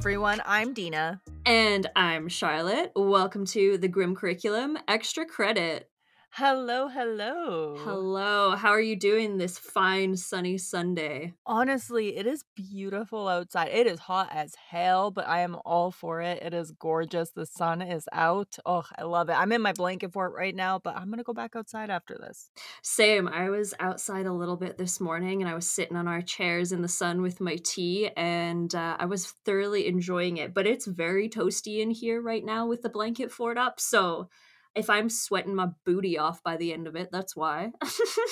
everyone. I'm Dina. And I'm Charlotte. Welcome to the Grim Curriculum Extra Credit. Hello, hello. Hello. How are you doing this fine sunny Sunday? Honestly, it is beautiful outside. It is hot as hell, but I am all for it. It is gorgeous. The sun is out. Oh, I love it. I'm in my blanket fort right now, but I'm going to go back outside after this. Same. I was outside a little bit this morning and I was sitting on our chairs in the sun with my tea and uh, I was thoroughly enjoying it. But it's very toasty in here right now with the blanket fort up. So if I'm sweating my booty off by the end of it, that's why.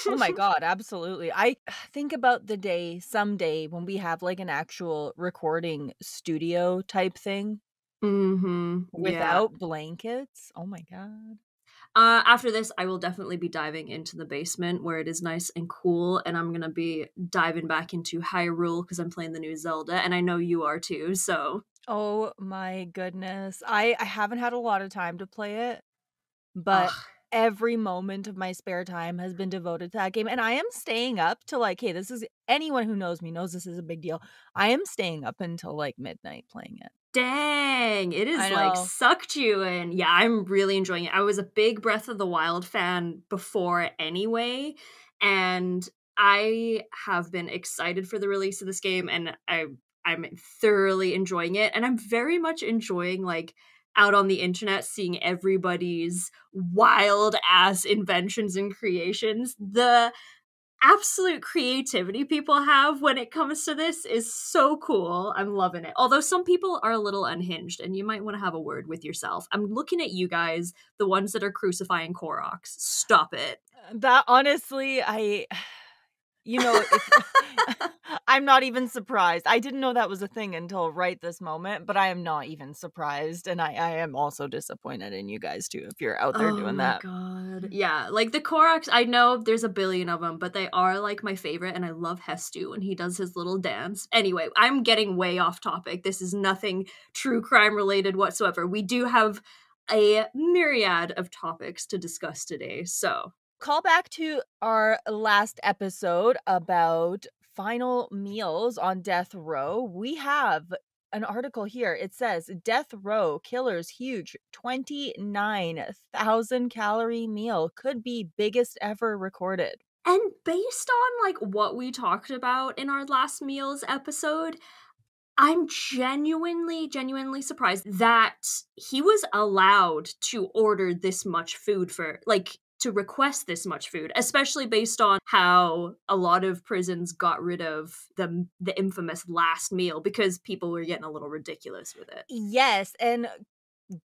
oh my god, absolutely. I think about the day someday when we have like an actual recording studio type thing mm-hmm. without yeah. blankets. Oh my god. Uh, after this, I will definitely be diving into the basement where it is nice and cool, and I'm gonna be diving back into Hyrule because I'm playing the new Zelda, and I know you are too. So, oh my goodness, I I haven't had a lot of time to play it, but Ugh. every moment of my spare time has been devoted to that game and i am staying up to like hey this is anyone who knows me knows this is a big deal i am staying up until like midnight playing it Dang, it is like sucked you in. Yeah, I'm really enjoying it. I was a big Breath of the Wild fan before anyway, and I have been excited for the release of this game and I I'm thoroughly enjoying it and I'm very much enjoying like out on the internet seeing everybody's wild ass inventions and creations. The absolute creativity people have when it comes to this is so cool. I'm loving it. Although some people are a little unhinged and you might want to have a word with yourself. I'm looking at you guys, the ones that are crucifying Koroks. Stop it. That honestly, I you know, I'm not even surprised. I didn't know that was a thing until right this moment, but I am not even surprised. And I, I am also disappointed in you guys too if you're out there oh doing that. God. Yeah. Like the Koroks, I know there's a billion of them, but they are like my favorite. And I love Hestu when he does his little dance. Anyway, I'm getting way off topic. This is nothing true crime related whatsoever. We do have a myriad of topics to discuss today. So call back to our last episode about final meals on death row. We have an article here. It says Death Row Killer's huge 29,000 calorie meal could be biggest ever recorded. And based on like what we talked about in our last meals episode, I'm genuinely, genuinely surprised that he was allowed to order this much food for like to request this much food, especially based on how a lot of prisons got rid of the the infamous last meal because people were getting a little ridiculous with it. Yes, and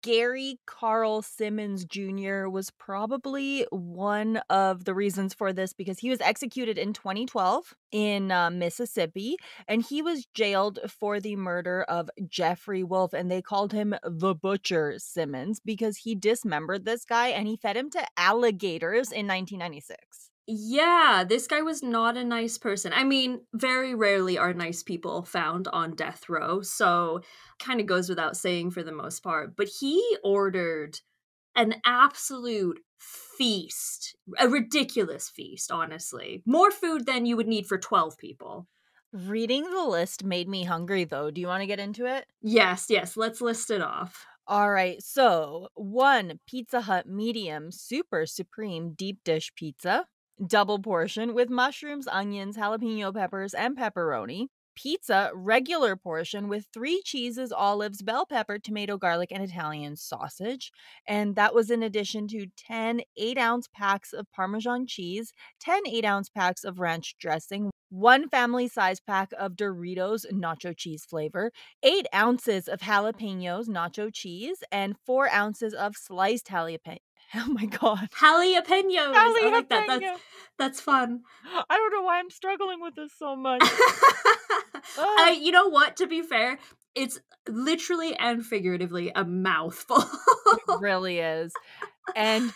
Gary Carl Simmons Jr. was probably one of the reasons for this because he was executed in 2012 in uh, Mississippi and he was jailed for the murder of Jeffrey Wolf. And they called him the Butcher Simmons because he dismembered this guy and he fed him to alligators in 1996. Yeah, this guy was not a nice person. I mean, very rarely are nice people found on death row, so kind of goes without saying for the most part. But he ordered an absolute feast, a ridiculous feast, honestly. More food than you would need for 12 people. Reading the list made me hungry, though. Do you want to get into it? Yes, yes, let's list it off. All right, so one Pizza Hut medium super supreme deep dish pizza double portion with mushrooms, onions, jalapeno peppers, and pepperoni. Pizza, regular portion with three cheeses, olives, bell pepper, tomato, garlic, and Italian sausage. And that was in addition to 10 8 ounce packs of Parmesan cheese, 10 8 ounce packs of ranch dressing, one family size pack of Doritos nacho cheese flavor, eight ounces of jalapenos nacho cheese, and four ounces of sliced jalapeno Oh my god. Jalapenos. I like that. That's that's fun. I don't know why I'm struggling with this so much. I, you know what? To be fair, it's literally and figuratively a mouthful. it really is. And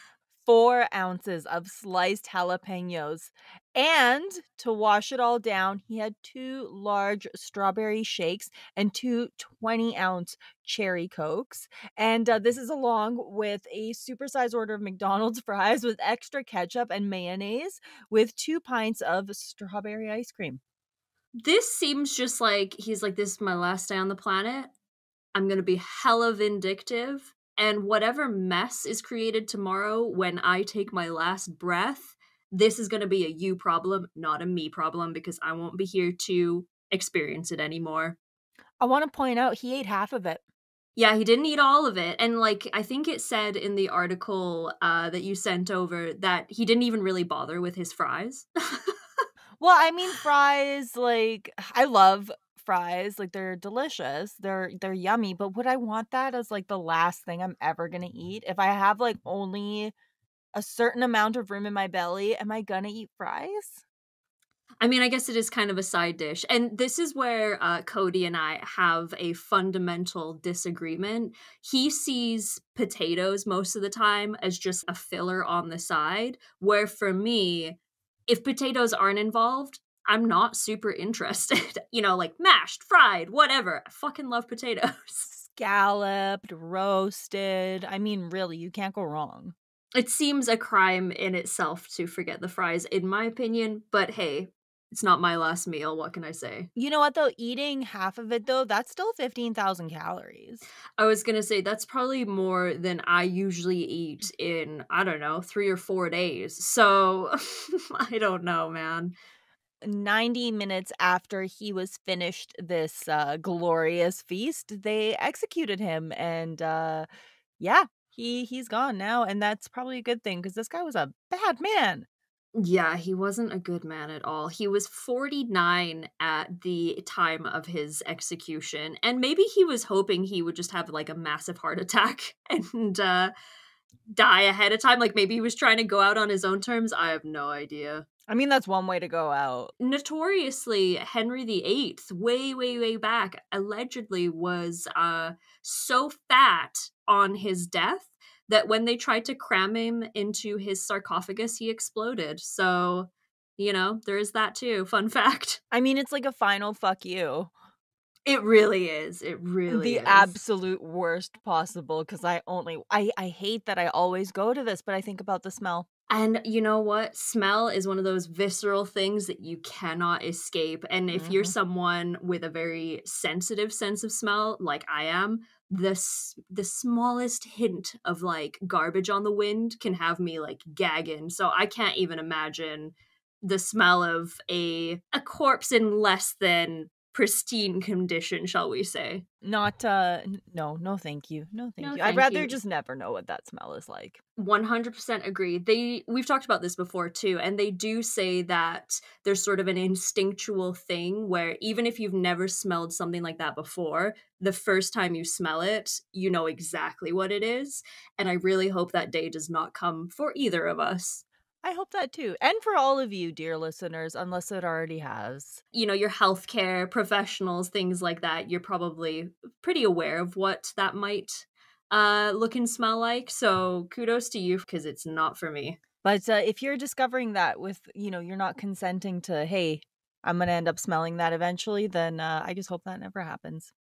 four ounces of sliced jalapenos. And to wash it all down, he had two large strawberry shakes and two 20 ounce cherry cokes. And uh, this is along with a supersized order of McDonald's fries with extra ketchup and mayonnaise with two pints of strawberry ice cream. This seems just like he's like, this is my last day on the planet. I'm going to be hella vindictive. And whatever mess is created tomorrow when I take my last breath, this is going to be a you problem, not a me problem, because I won't be here to experience it anymore. I want to point out he ate half of it. Yeah, he didn't eat all of it. And like I think it said in the article uh, that you sent over that he didn't even really bother with his fries. well, I mean fries like I love fries, like they're delicious. They're they're yummy, but would I want that as like the last thing I'm ever going to eat? If I have like only a certain amount of room in my belly, am I going to eat fries? I mean, I guess it is kind of a side dish. And this is where uh, Cody and I have a fundamental disagreement. He sees potatoes most of the time as just a filler on the side, where for me, if potatoes aren't involved, I'm not super interested. you know, like mashed, fried, whatever. I fucking love potatoes. Scalloped, roasted. I mean, really, you can't go wrong. It seems a crime in itself to forget the fries, in my opinion, but hey, it's not my last meal. What can I say? You know what though? Eating half of it though, that's still 15,000 calories. I was going to say that's probably more than I usually eat in, I don't know, 3 or 4 days. So, I don't know, man. 90 minutes after he was finished this uh, glorious feast, they executed him and uh yeah, he he's gone now and that's probably a good thing cuz this guy was a bad man. Yeah, he wasn't a good man at all. He was 49 at the time of his execution, and maybe he was hoping he would just have like a massive heart attack and uh, die ahead of time. Like maybe he was trying to go out on his own terms. I have no idea. I mean, that's one way to go out. Notoriously, Henry VIII, way, way, way back, allegedly was uh, so fat on his death that when they tried to cram him into his sarcophagus, he exploded. So, you know, there is that too. Fun fact. I mean, it's like a final fuck you. It really is. It really the is. absolute worst possible because I only I I hate that I always go to this, but I think about the smell. And you know what? Smell is one of those visceral things that you cannot escape. And if mm-hmm. you're someone with a very sensitive sense of smell, like I am, the the smallest hint of like garbage on the wind can have me like gagging. So I can't even imagine the smell of a a corpse in less than pristine condition, shall we say. Not uh no, no thank you. No thank no, you. Thank I'd rather you. just never know what that smell is like. 100% agree. They we've talked about this before too and they do say that there's sort of an instinctual thing where even if you've never smelled something like that before, the first time you smell it, you know exactly what it is, and I really hope that day does not come for either of us. I hope that too. And for all of you, dear listeners, unless it already has. You know, your healthcare professionals, things like that, you're probably pretty aware of what that might uh, look and smell like. So kudos to you because it's not for me. But uh, if you're discovering that with, you know, you're not consenting to, hey, I'm going to end up smelling that eventually, then uh, I just hope that never happens.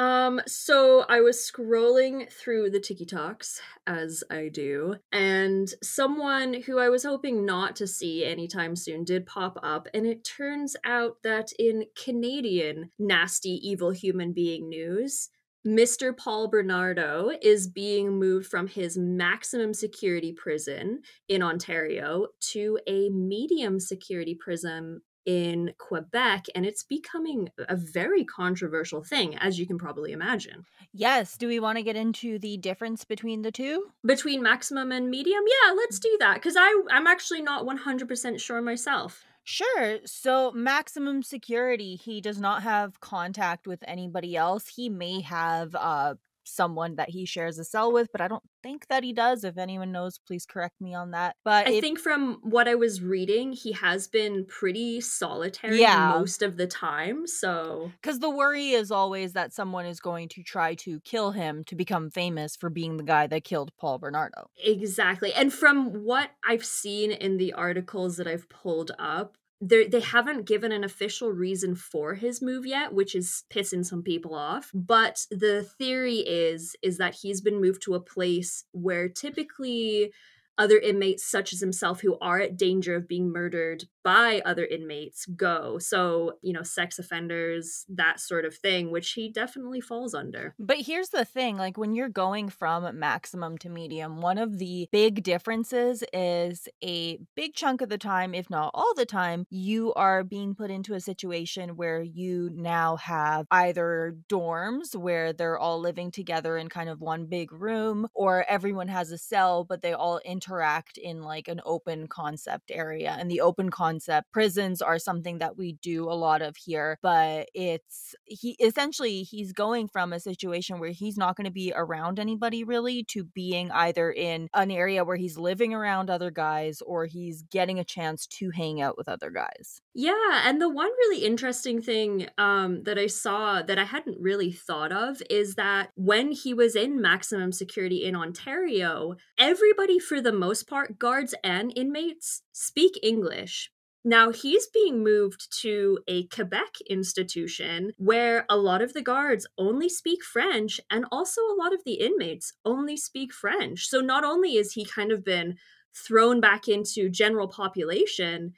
Um, so I was scrolling through the TikToks as I do, and someone who I was hoping not to see anytime soon did pop up, and it turns out that in Canadian nasty evil human being news, Mr. Paul Bernardo is being moved from his maximum security prison in Ontario to a medium security prison in Quebec, and it's becoming a very controversial thing, as you can probably imagine. Yes. Do we want to get into the difference between the two? Between maximum and medium? Yeah, let's do that because I'm actually not 100% sure myself. Sure. So, maximum security, he does not have contact with anybody else. He may have uh, someone that he shares a cell with, but I don't think that he does. If anyone knows, please correct me on that. But I if, think from what I was reading, he has been pretty solitary yeah. most of the time. So, because the worry is always that someone is going to try to kill him to become famous for being the guy that killed Paul Bernardo. Exactly. And from what I've seen in the articles that I've pulled up, they haven't given an official reason for his move yet, which is pissing some people off. But the theory is is that he's been moved to a place where typically other inmates, such as himself, who are at danger of being murdered by other inmates, go. So, you know, sex offenders, that sort of thing, which he definitely falls under. But here's the thing like, when you're going from maximum to medium, one of the big differences is a big chunk of the time, if not all the time, you are being put into a situation where you now have either dorms where they're all living together in kind of one big room, or everyone has a cell, but they all interact in like an open concept area. And the open concept prisons are something that we do a lot of here, but it's he essentially he's going from a situation where he's not going to be around anybody really to being either in an area where he's living around other guys or he's getting a chance to hang out with other guys. Yeah, and the one really interesting thing um, that I saw that I hadn't really thought of is that when he was in maximum security in Ontario, everybody, for the most part, guards and inmates, speak English. Now he's being moved to a Quebec institution where a lot of the guards only speak French and also a lot of the inmates only speak French. So not only is he kind of been thrown back into general population,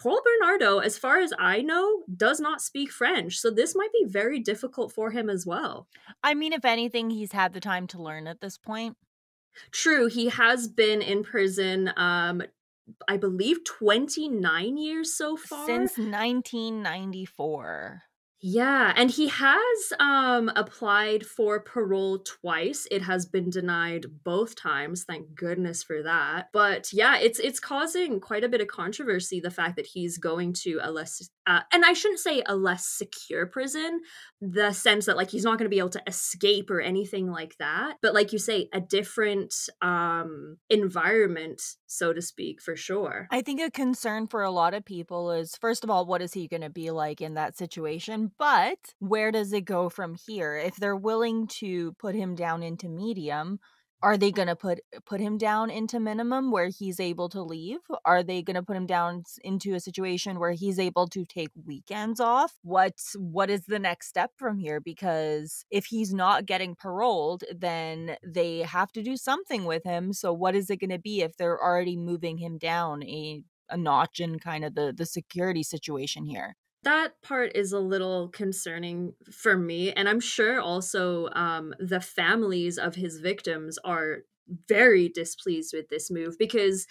Paul Bernardo, as far as I know, does not speak French. So this might be very difficult for him as well. I mean, if anything, he's had the time to learn at this point. True, he has been in prison um I believe 29 years so far since 1994. Yeah, and he has um applied for parole twice. It has been denied both times. Thank goodness for that. But yeah, it's it's causing quite a bit of controversy the fact that he's going to a less uh, and I shouldn't say a less secure prison, the sense that like he's not going to be able to escape or anything like that, but like you say a different um environment so to speak for sure. I think a concern for a lot of people is first of all what is he going to be like in that situation? but where does it go from here? If they're willing to put him down into medium, are they going to put put him down into minimum where he's able to leave? Are they going to put him down into a situation where he's able to take weekends off? What what is the next step from here? Because if he's not getting paroled then they have to do something with him. So what is it going to be if they're already moving him down a a notch in kind of the the security situation here that part is a little concerning for me and i'm sure also um, the families of his victims are very displeased with this move because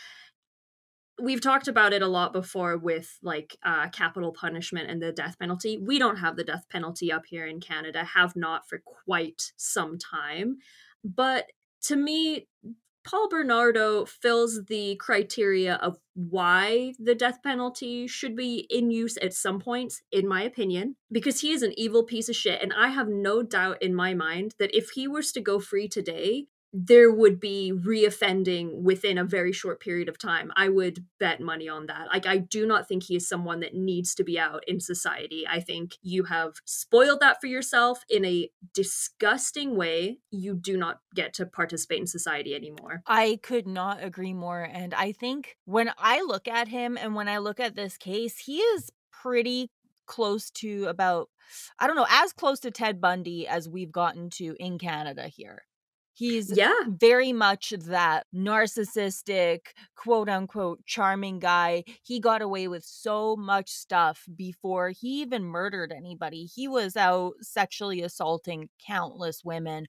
we've talked about it a lot before with like uh, capital punishment and the death penalty. We don't have the death penalty up here in canada have not for quite some time. But to me Paul Bernardo fills the criteria of why the death penalty should be in use at some points, in my opinion, because he is an evil piece of shit. And I have no doubt in my mind that if he was to go free today, there would be reoffending within a very short period of time. I would bet money on that. Like, I do not think he is someone that needs to be out in society. I think you have spoiled that for yourself in a disgusting way. You do not get to participate in society anymore. I could not agree more. And I think when I look at him and when I look at this case, he is pretty close to about I don't know, as close to Ted Bundy as we've gotten to in Canada here. He's yeah. very much that narcissistic, quote unquote, charming guy. He got away with so much stuff before he even murdered anybody. He was out sexually assaulting countless women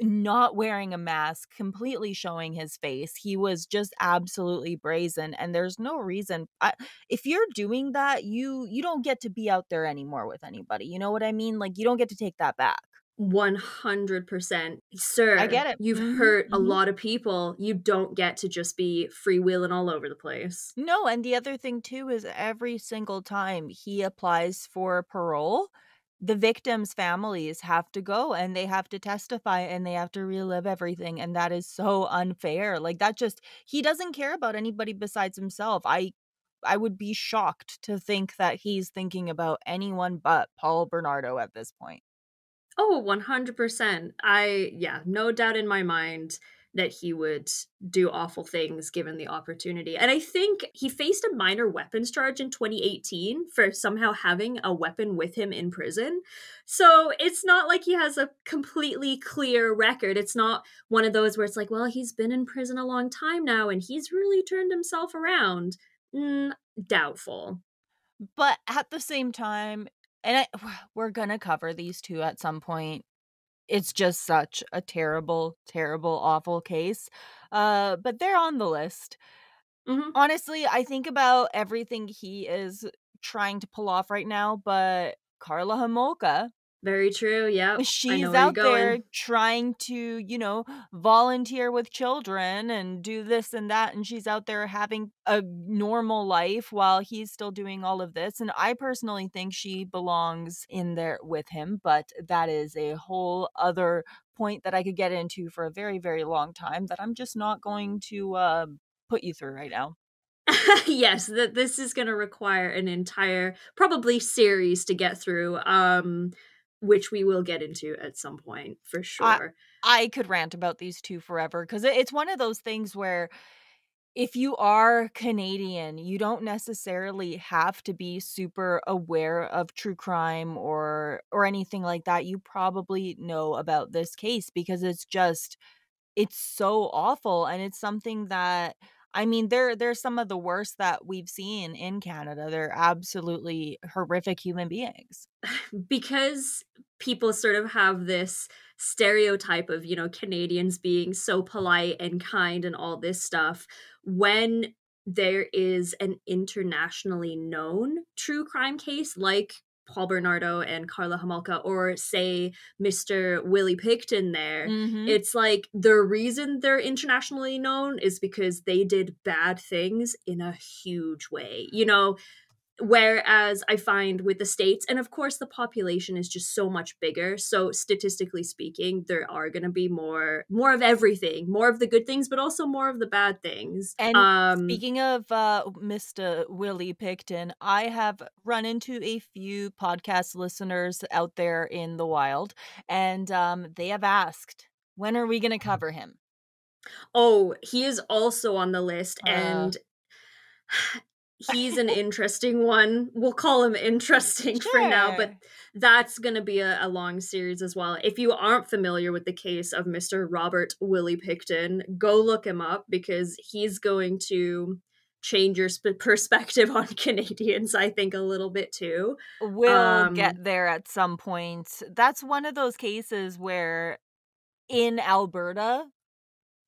not wearing a mask, completely showing his face. He was just absolutely brazen and there's no reason I, if you're doing that, you you don't get to be out there anymore with anybody. You know what I mean? Like you don't get to take that back. 100% sir i get it. you've mm-hmm, hurt mm-hmm. a lot of people. You don't get to just be freewheeling all over the place. No and the other thing too is every single time he applies for parole the victims families have to go and they have to testify and they have to relive everything and that is so unfair. Like that just he doesn't care about anybody besides himself. I i would be shocked to think that he's thinking about anyone but paul bernardo at this point Oh, 100%. I, yeah, no doubt in my mind. that he would do awful things given the opportunity. And I think he faced a minor weapons charge in 2018 for somehow having a weapon with him in prison. So it's not like he has a completely clear record. It's not one of those where it's like, well, he's been in prison a long time now and he's really turned himself around. Mm, doubtful. But at the same time, and I, we're going to cover these two at some point it's just such a terrible, terrible, awful case. Uh, but they're on the list. Mm-hmm. Honestly, I think about everything he is trying to pull off right now, but Karla Homolka very true. Yeah. She's out there trying to, you know, volunteer with children and do this and that. And she's out there having a normal life while he's still doing all of this. And I personally think she belongs in there with him. But that is a whole other point that I could get into for a very, very long time that I'm just not going to uh, put you through right now. yes, that this is going to require an entire probably series to get through. Um which we will get into at some point for sure. I, I could rant about these two forever because it's one of those things where if you are Canadian, you don't necessarily have to be super aware of true crime or or anything like that. You probably know about this case because it's just it's so awful and it's something that I mean, they're they're some of the worst that we've seen in Canada. They're absolutely horrific human beings. because people sort of have this stereotype of, you know, Canadians being so polite and kind and all this stuff, when there is an internationally known true crime case like Paul Bernardo and Karla Homolka, or say Mr. Willie Pickton there, mm-hmm. it's like the reason they're internationally known is because they did bad things in a huge way. You know, Whereas I find with the states, and of course the population is just so much bigger. So statistically speaking, there are going to be more, more of everything, more of the good things, but also more of the bad things. And um, speaking of uh, Mr. Willie Pickton, I have run into a few podcast listeners out there in the wild, and um, they have asked, "When are we going to cover him?" Oh, he is also on the list, uh, and he's an interesting one. We'll call him interesting sure. for now, but that's going to be a, a, long series as well. If you aren't familiar with the case of Mr. Robert Willie Pickton, go look him up because he's going to change your sp- perspective on Canadians, I think, a little bit too. We'll um, get there at some point. That's one of those cases where in Alberta,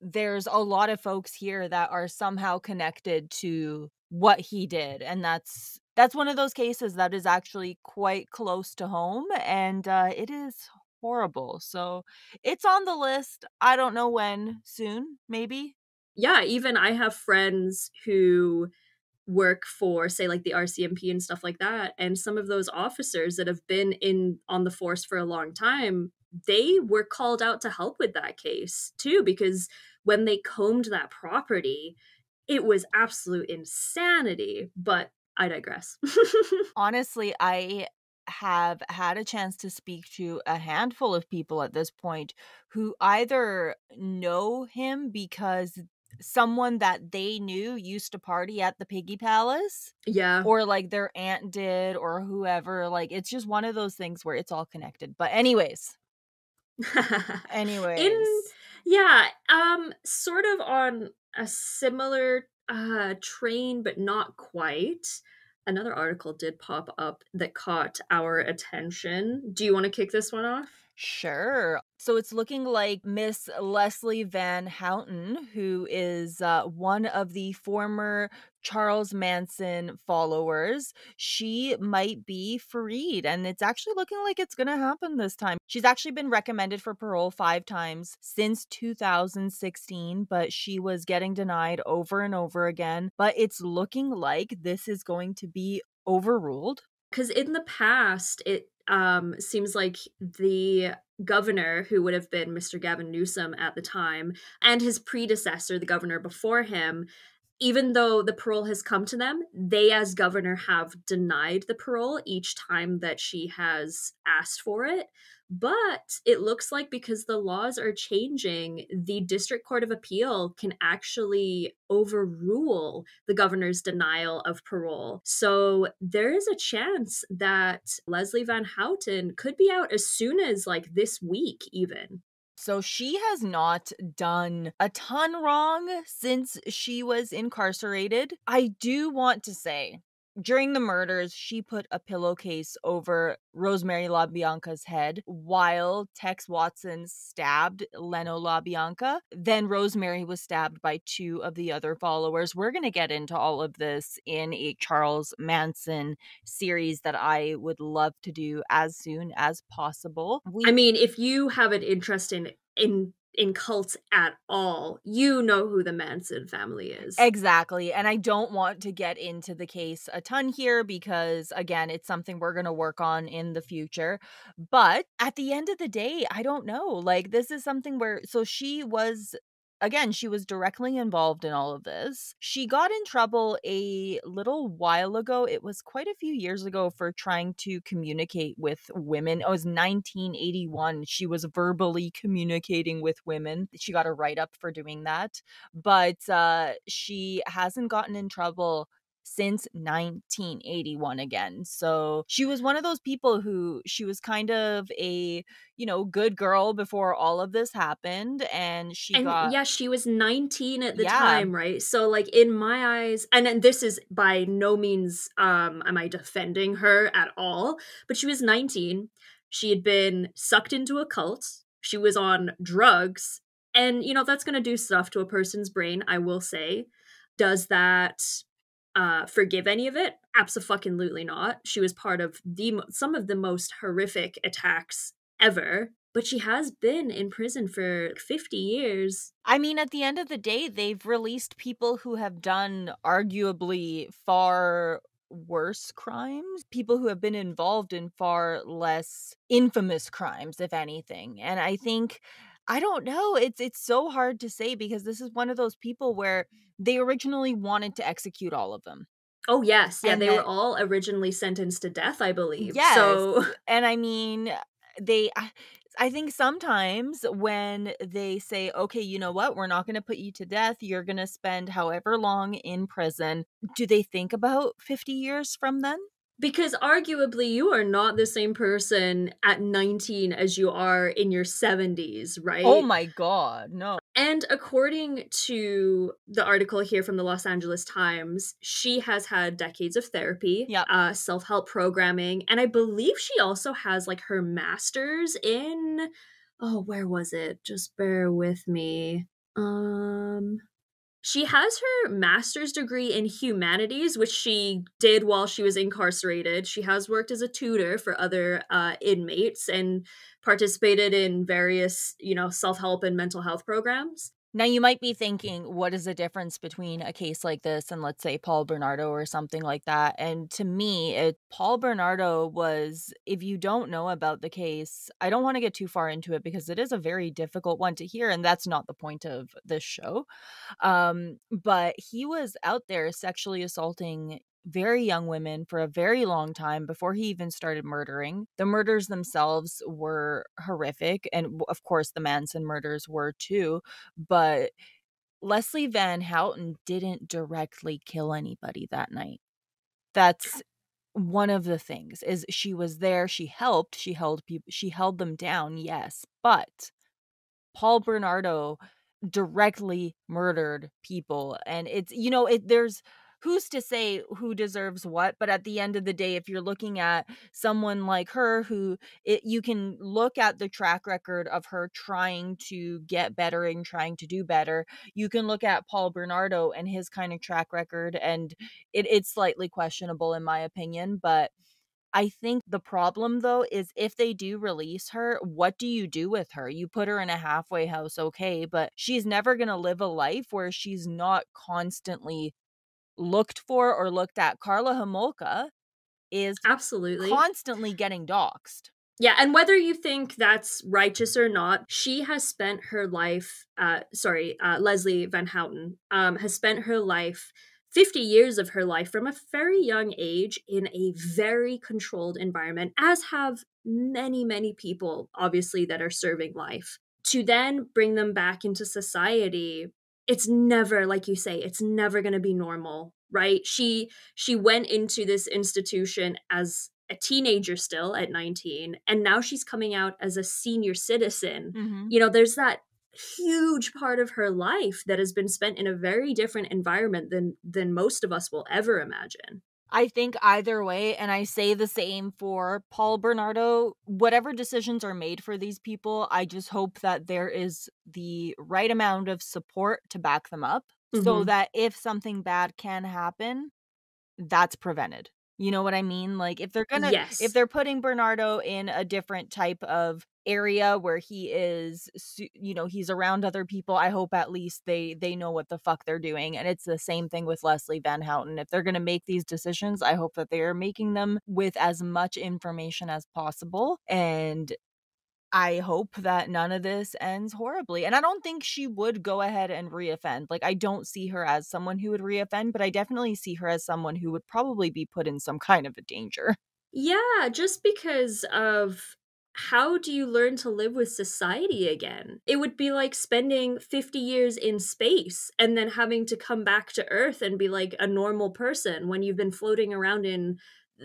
there's a lot of folks here that are somehow connected to what he did and that's that's one of those cases that is actually quite close to home and uh, it is horrible so it's on the list i don't know when soon maybe? Yeah even i have friends who work for say like the rcmp and stuff like that and some of those officers that have been in on the force for a long time they were called out to help with that case too because when they combed that property it was absolute insanity, but I digress. Honestly, I have had a chance to speak to a handful of people at this point who either know him because someone that they knew used to party at the piggy palace yeah. or like their aunt did or whoever like it's just one of those things where it's all connected but anyways. Anyways. In yeah um sort of on a similar uh, train, but not quite. Another article did pop up that caught our attention. Do you want to kick this one off? Sure. So it's looking like Miss Leslie Van Houten, who is uh, one of the former Charles Manson followers, she might be freed. And it's actually looking like it's going to happen this time. She's actually been recommended for parole five times since 2016, but she was getting denied over and over again. But it's looking like this is going to be overruled. Because in the past, it um, seems like the governor, who would have been Mr. Gavin Newsom at the time, and his predecessor, the governor before him, even though the parole has come to them, they as governor have denied the parole each time that she has asked for it. But it looks like because the laws are changing, the District Court of Appeal can actually overrule the governor's denial of parole. So there is a chance that Leslie Van Houten could be out as soon as like this week, even. So she has not done a ton wrong since she was incarcerated. I do want to say during the murders, she put a pillowcase over Rosemary LaBianca's head while Tex Watson stabbed Leno LaBianca. Then Rosemary was stabbed by two of the other followers. We're going to get into all of this in a Charles Manson series that I would love to do as soon as possible. We- I mean, if you have an interest in in in cults at all, you know who the Manson family is. Exactly. And I don't want to get into the case a ton here because, again, it's something we're going to work on in the future. But at the end of the day, I don't know. Like, this is something where, so she was again, she was directly involved in all of this. She got in trouble a little while ago. It was quite a few years ago for trying to communicate with women. It was 1981. She was verbally communicating with women. She got a write up for doing that. But uh, she hasn't gotten in trouble since 1981 again. So she was one of those people who she was kind of a, you know, good girl before all of this happened. And she and got. Yeah, she was 19 at the yeah. time, right? So, like, in my eyes, and, and this is by no means um am I defending her at all, but she was 19. She had been sucked into a cult. She was on drugs. And, you know, that's going to do stuff to a person's brain, I will say. Does that uh, forgive any of it? Absolutely not. She was part of the some of the most horrific attacks ever, but she has been in prison for 50 years. I mean, at the end of the day, they've released people who have done arguably far worse crimes, people who have been involved in far less infamous crimes, if anything. And I think I don't know. It's it's so hard to say because this is one of those people where they originally wanted to execute all of them. Oh yes, yeah, and they then, were all originally sentenced to death, I believe. Yes, so and I mean, uh, they. I think sometimes when they say, okay, you know what, we're not going to put you to death, you're going to spend however long in prison, do they think about 50 years from then? Because arguably you are not the same person at 19 as you are in your 70s, right? Oh my god, no. And according to the article here from the Los Angeles Times, she has had decades of therapy, yep. uh, self help programming, and I believe she also has like her master's in. Oh, where was it? Just bear with me. Um, she has her master's degree in humanities, which she did while she was incarcerated. She has worked as a tutor for other uh, inmates and participated in various, you know, self help and mental health programs. Now, you might be thinking, what is the difference between a case like this and, let's say, Paul Bernardo or something like that? And to me, it, Paul Bernardo was, if you don't know about the case, I don't want to get too far into it because it is a very difficult one to hear. And that's not the point of this show. Um, but he was out there sexually assaulting very young women for a very long time before he even started murdering. The murders themselves were horrific. And of course, the Manson murders were too. But Leslie Van Houten didn't directly kill anybody that night. That's one of the things is she was there she helped she held people she held them down yes but paul bernardo directly murdered people and it's you know it there's who's to say who deserves what but at the end of the day if you're looking at someone like her who it, you can look at the track record of her trying to get better and trying to do better you can look at paul bernardo and his kind of track record and it, it's slightly questionable in my opinion but I think the problem though is if they do release her, what do you do with her? You put her in a halfway house, okay, but she's never going to live a life where she's not constantly looked for or looked at. Karla Homolka is absolutely constantly getting doxxed. Yeah, and whether you think that's righteous or not, she has spent her life, uh, sorry, uh, Leslie Van Houten um, has spent her life 50 years of her life from a very young age in a very controlled environment, as have many, many people, obviously, that are serving life. To then bring them back into society, it's never, like you say, it's never going to be normal right she she went into this institution as a teenager still at 19 and now she's coming out as a senior citizen mm-hmm. you know there's that huge part of her life that has been spent in a very different environment than than most of us will ever imagine. I think either way, and I say the same for Paul Bernardo, whatever decisions are made for these people, I just hope that there is the right amount of support to back them up mm-hmm. so that if something bad can happen, that's prevented. You know what I mean? Like if they're gonna yes. if they're putting Bernardo in a different type of area where he is you know he's around other people i hope at least they they know what the fuck they're doing and it's the same thing with leslie van houten if they're going to make these decisions i hope that they are making them with as much information as possible and I hope that none of this ends horribly. And I don't think she would go ahead and reoffend. Like, I don't see her as someone who would reoffend, but I definitely see her as someone who would probably be put in some kind of a danger. Yeah, just because of how do you learn to live with society again? It would be like spending 50 years in space and then having to come back to Earth and be like a normal person when you've been floating around in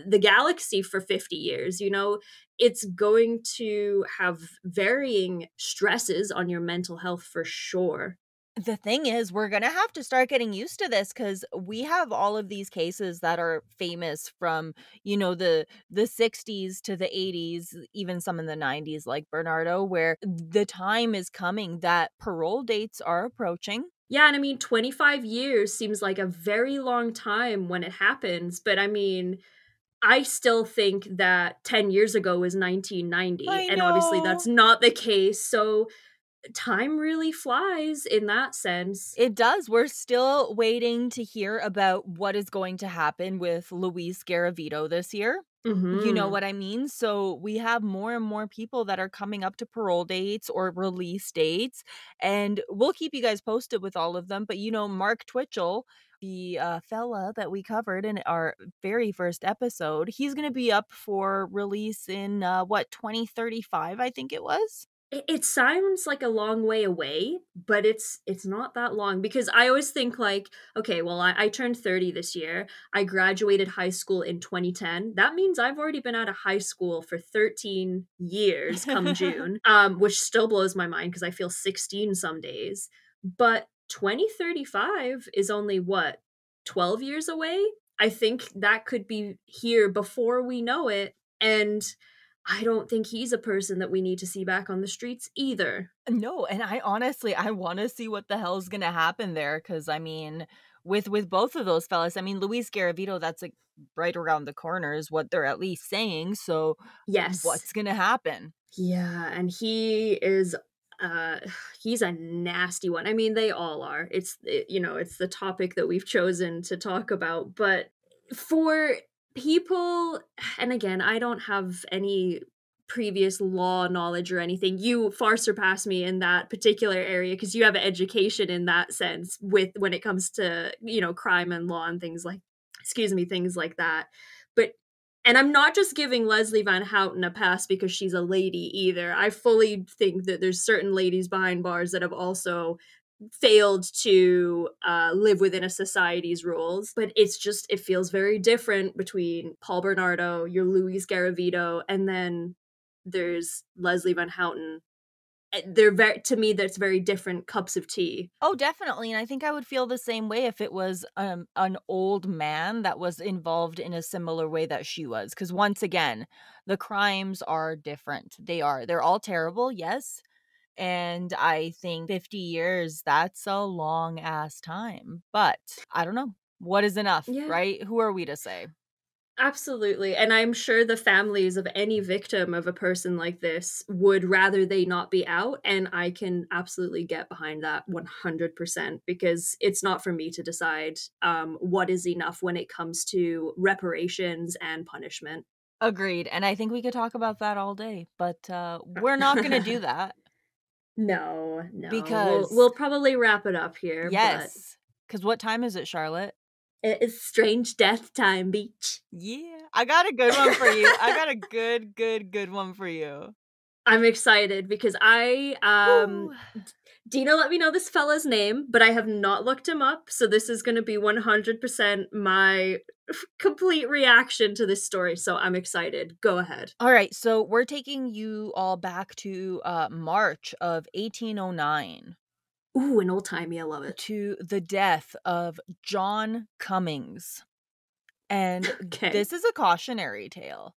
the galaxy for 50 years you know? It's going to have varying stresses on your mental health for sure. The thing is we're going to have to start getting used to this cuz we have all of these cases that are famous from you know the the 60s to the 80s even some in the 90s like Bernardo where the time is coming that parole dates are approaching. Yeah, and I mean 25 years seems like a very long time when it happens, but I mean I still think that 10 years ago was 1990 and obviously that's not the case. So time really flies in that sense. It does. We're still waiting to hear about what is going to happen with Luis Garavito this year. Mm-hmm. You know mm-hmm. what I mean? So we have more and more people that are coming up to parole dates or release dates, and we'll keep you guys posted with all of them. But you know, Mark Twitchell the uh, fella that we covered in our very first episode, he's going to be up for release in uh, what 2035, I think it was. It, it sounds like a long way away, but it's it's not that long because I always think like, okay, well, I, I turned 30 this year. I graduated high school in 2010. That means I've already been out of high school for 13 years come June, um, which still blows my mind because I feel 16 some days. But 2035 is only what 12 years away? I think that could be here before we know it and i don't think he's a person that we need to see back on the streets either. No and i honestly i want to see what the hell's gonna happen there because i mean with with both of those fellas i mean luis garavito that's like right around the corner is what they're at least saying so yes. what's gonna happen? Yeah and he is uh he's a nasty one. I mean they all are. It's it, you know it's the topic that we've chosen to talk about but for people and again i don't have any previous law knowledge or anything. You far surpass me in that particular area because you have education in that sense with when it comes to you know crime and law and things like excuse me things like that. But and I'm not just giving Leslie Van Houten a pass because she's a lady either. I fully think that there's certain ladies behind bars that have also failed to uh, live within a society's rules. But it's just, it feels very different between Paul Bernardo, your Luis Garavito, and then there's Leslie Van Houten, they're very to me that's very different cups of tea. Oh definitely and i think i would feel the same way if it was um, an old man that was involved in a similar way that she was because once again the crimes are different. They are they're all terrible yes and i think 50 years that's a long ass time but i don't know what is enough yeah. right? Who are we to say Absolutely. And I'm sure the families of any victim of a person like this would rather they not be out. And I can absolutely get behind that 100% because it's not for me to decide um, what is enough when it comes to reparations and punishment. Agreed. And I think we could talk about that all day, but uh, we're not going to do that. No, no. Because we'll, we'll, probably wrap it up here. Yes. Because what time is it, Charlotte? It's strange death time, beach. Yeah. I got a good one for you. I got a good, good, good one for you. I'm excited because I um Dina let me know this fella's name, but I have not looked him up, so this is going to be 100% my complete reaction to this story. So I'm excited. Go ahead. All right, so we're taking you all back to uh March of 1809. Ooh, an old timey. I love it. To the death of John Cummings. And okay. this is a cautionary tale.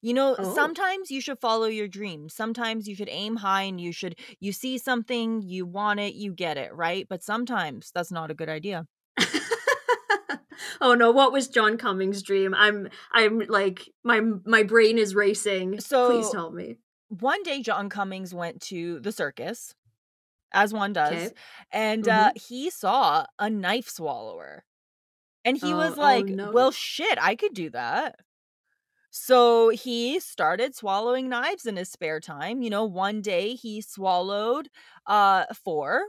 You know, oh. sometimes you should follow your dreams. Sometimes you should aim high and you should you see something, you want it, you get it, right? But sometimes that's not a good idea. oh no, what was John Cummings' dream? I'm I'm like my my brain is racing. So please tell me. One day John Cummings went to the circus, as one does, okay. and mm-hmm. uh, he saw a knife swallower. And he was oh, like, oh, no. Well shit, I could do that. So he started swallowing knives in his spare time. You know, one day he swallowed uh four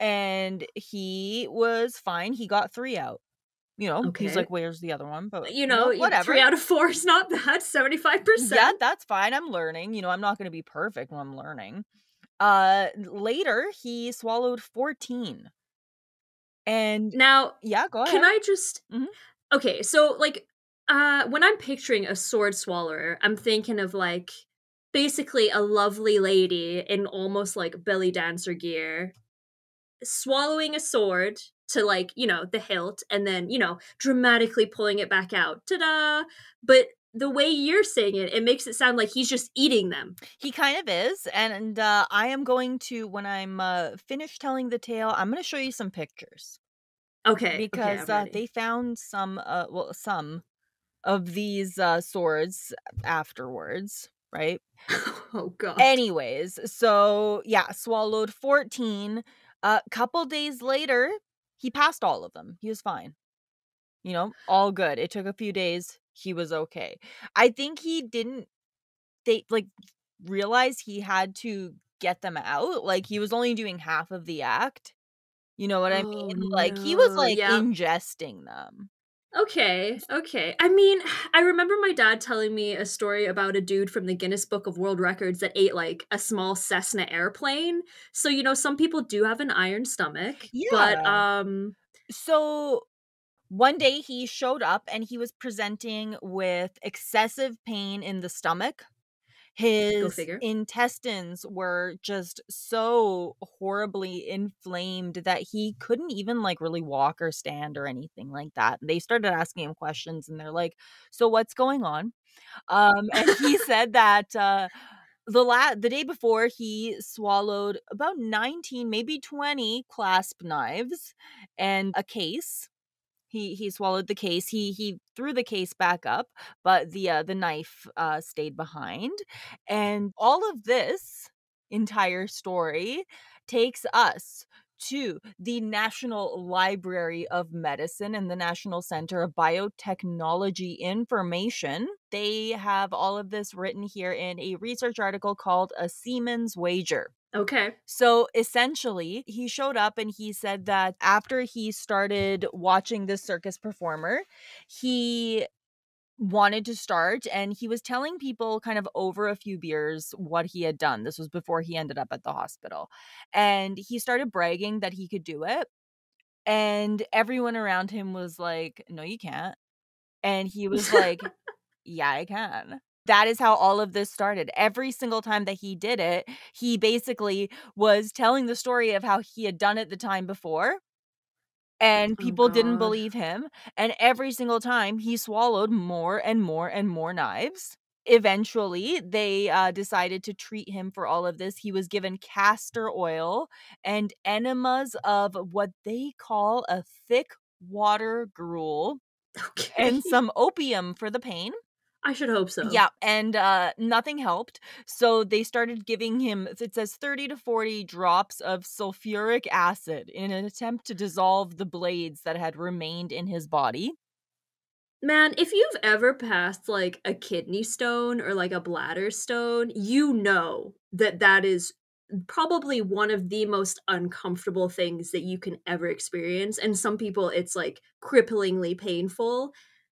and he was fine. He got three out. You know, okay. he's like, where's the other one? But you know, you know whatever. Three out of four is not bad. 75%. Yeah, that's fine. I'm learning. You know, I'm not gonna be perfect when I'm learning. Uh later he swallowed 14. And now, yeah, go ahead. Can I just mm-hmm. Okay, so like uh, when I'm picturing a sword swallower, I'm thinking of like basically a lovely lady in almost like belly dancer gear swallowing a sword to like, you know, the hilt and then, you know, dramatically pulling it back out. Ta-da! But the way you're saying it, it makes it sound like he's just eating them. He kind of is, and uh, I am going to when I'm uh, finished telling the tale, I'm going to show you some pictures. Okay, because okay, uh, they found some, uh, well, some of these uh, swords afterwards, right? oh god. Anyways, so yeah, swallowed 14. A uh, couple days later, he passed all of them. He was fine. You know, all good. It took a few days. He was okay. I think he didn't they like realize he had to get them out. Like he was only doing half of the act. You know what I mean? Oh, like he was like yeah. ingesting them. Okay, okay. I mean, I remember my dad telling me a story about a dude from the Guinness Book of World Records that ate like a small Cessna airplane. So, you know, some people do have an iron stomach. Yeah. But um so one day he showed up and he was presenting with excessive pain in the stomach his intestines were just so horribly inflamed that he couldn't even like really walk or stand or anything like that. They started asking him questions and they're like, "So what's going on?" Um and he said that uh the la- the day before he swallowed about 19 maybe 20 clasp knives and a case he he swallowed the case. He he threw the case back up, but the uh, the knife uh, stayed behind. And all of this entire story takes us to the National Library of Medicine and the National Center of Biotechnology Information. They have all of this written here in a research article called A Seaman's Wager. Okay. So essentially, he showed up and he said that after he started watching this circus performer, he wanted to start and he was telling people kind of over a few beers what he had done. This was before he ended up at the hospital. And he started bragging that he could do it. And everyone around him was like, "No, you can't." And he was like, "Yeah, I can." That is how all of this started. Every single time that he did it, he basically was telling the story of how he had done it the time before and oh, people oh didn't believe him. And every single time he swallowed more and more and more knives. Eventually, they uh, decided to treat him for all of this. He was given castor oil and enemas of what they call a thick water gruel okay. and some opium for the pain. I should hope so. Yeah, and uh nothing helped. So they started giving him it says 30 to 40 drops of sulfuric acid in an attempt to dissolve the blades that had remained in his body. Man, if you've ever passed like a kidney stone or like a bladder stone, you know that that is probably one of the most uncomfortable things that you can ever experience. And some people, it's like cripplingly painful.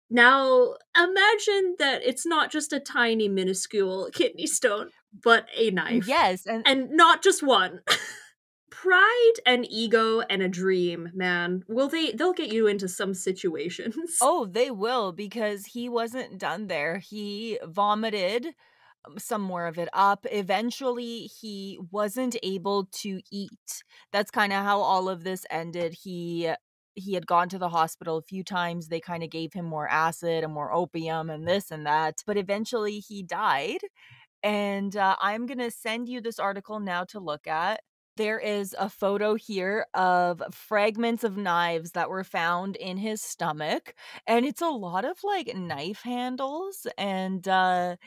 Now, imagine that it's not just a tiny, minuscule kidney stone, but a knife. Yes. And, and not just one. pride and ego and a dream man will they they'll get you into some situations oh they will because he wasn't done there he vomited um, some more of it up eventually he wasn't able to eat that's kind of how all of this ended he he had gone to the hospital a few times they kind of gave him more acid and more opium and this and that but eventually he died and uh, i'm going to send you this article now to look at. There is a photo here of fragments of knives that were found in his stomach, and it's a lot of like knife handles, and uh,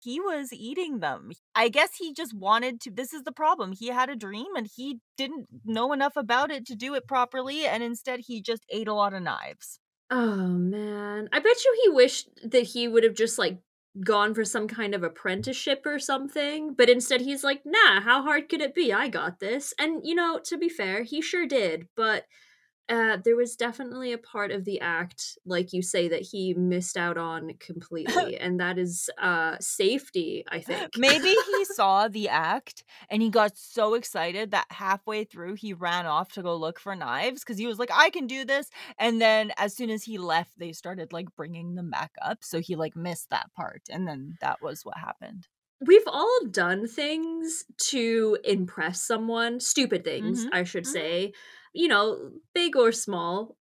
he was eating them. I guess he just wanted to. This is the problem. He had a dream and he didn't know enough about it to do it properly, and instead he just ate a lot of knives. Oh man. I bet you he wished that he would have just like gone for some kind of apprenticeship or something, but instead he's like, nah, how hard could it be? I got this. And, you know, to be fair, he sure did, but uh, there was definitely a part of the act, like you say, that he missed out on completely, and that is uh, safety. I think maybe he saw the act and he got so excited that halfway through he ran off to go look for knives because he was like, "I can do this." And then as soon as he left, they started like bringing them back up, so he like missed that part, and then that was what happened we've all done things to impress someone stupid things mm-hmm. i should mm-hmm. say you know, big or small.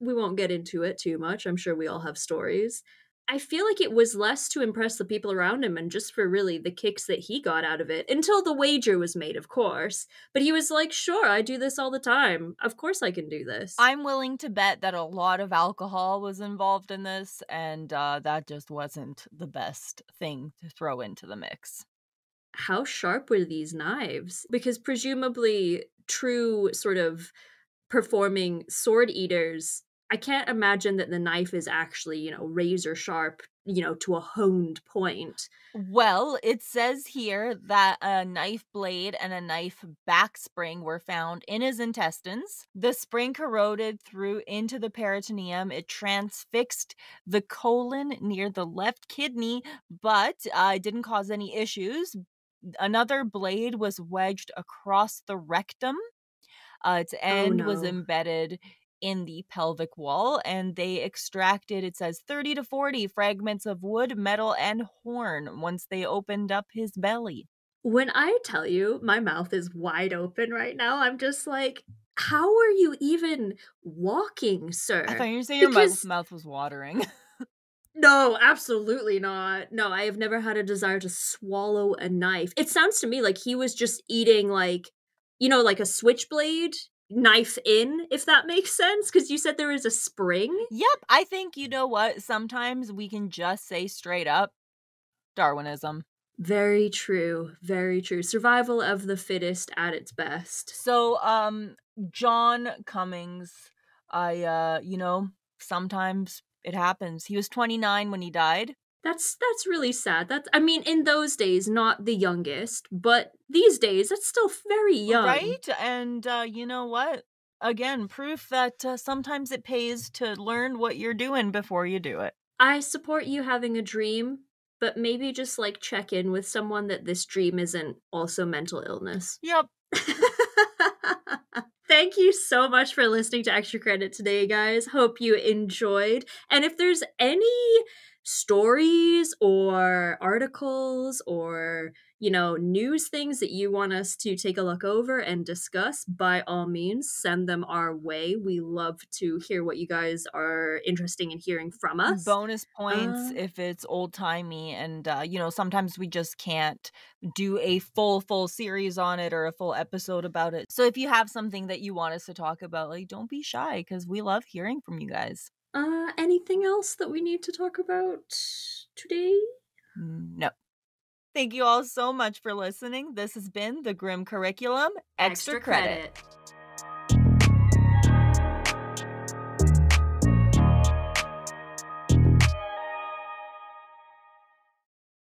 We won't get into it too much. I'm sure we all have stories. I feel like it was less to impress the people around him and just for really the kicks that he got out of it until the wager was made, of course. But he was like, sure, I do this all the time. Of course I can do this. I'm willing to bet that a lot of alcohol was involved in this, and uh, that just wasn't the best thing to throw into the mix. How sharp were these knives? Because presumably true sort of performing sword eaters I can't imagine that the knife is actually, you know, razor sharp, you know, to a honed point. Well, it says here that a knife blade and a knife back spring were found in his intestines. The spring corroded through into the peritoneum. It transfixed the colon near the left kidney, but uh, it didn't cause any issues. Another blade was wedged across the rectum uh, its oh, end oh, no. was embedded in the pelvic wall and they extracted it says 30 to 40 fragments of wood metal and horn once they opened up his belly. When i tell you my mouth is wide open right now i'm just like how are you even walking sir? i thought you were saying because... your mouth was watering no absolutely not no i have never had a desire to swallow a knife it sounds to me like he was just eating like you know, like a switchblade knife in, if that makes sense. Because you said there is a spring. Yep. I think, you know what? Sometimes we can just say straight up Darwinism. Very true. Very true. Survival of the fittest at its best. So, um, John Cummings, I, uh, you know, sometimes it happens. He was 29 when he died. That's that's really sad. That's I mean, in those days, not the youngest, but these days, that's still very young, right? And uh, you know what? Again, proof that uh, sometimes it pays to learn what you're doing before you do it. I support you having a dream, but maybe just like check in with someone that this dream isn't also mental illness. Yep. Thank you so much for listening to Extra Credit today, guys. Hope you enjoyed. And if there's any stories or articles or you know news things that you want us to take a look over and discuss by all means send them our way we love to hear what you guys are interested in hearing from us bonus points uh, if it's old timey and uh, you know sometimes we just can't do a full full series on it or a full episode about it so if you have something that you want us to talk about like don't be shy because we love hearing from you guys uh, anything else that we need to talk about today? No. Thank you all so much for listening. This has been the Grim Curriculum Extra, Extra credit. credit.